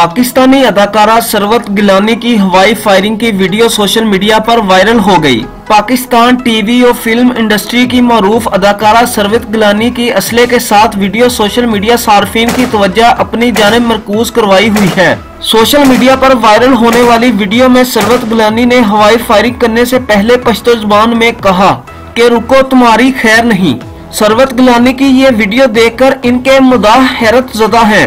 پاکستانی اداکارہ سروت گلانی کی ہوائی فائرنگ کی ویڈیو سوشل میڈیا پر وائرل ہو گئی۔ پاکستان ٹی وی اور فلم انڈسٹری کی معروف اداکارہ سروت گلانی کی اسلحے کے ساتھ ویڈیو سوشل میڈیا صارفین کی توجہ اپنی جانب مرکوز کروائی ہوئی ہے۔ سوشل میڈیا پر وائرل ہونے والی ویڈیو میں سروت گلانی نے ہوائی فائرنگ کرنے سے پہلے پشتو زبان میں کہا کہ رکو، تمہاری خیر نہیں۔ سروت گلانی کی یہ ویڈیو دیکھ کر ان کے مداح حیرت زدہ ہیں۔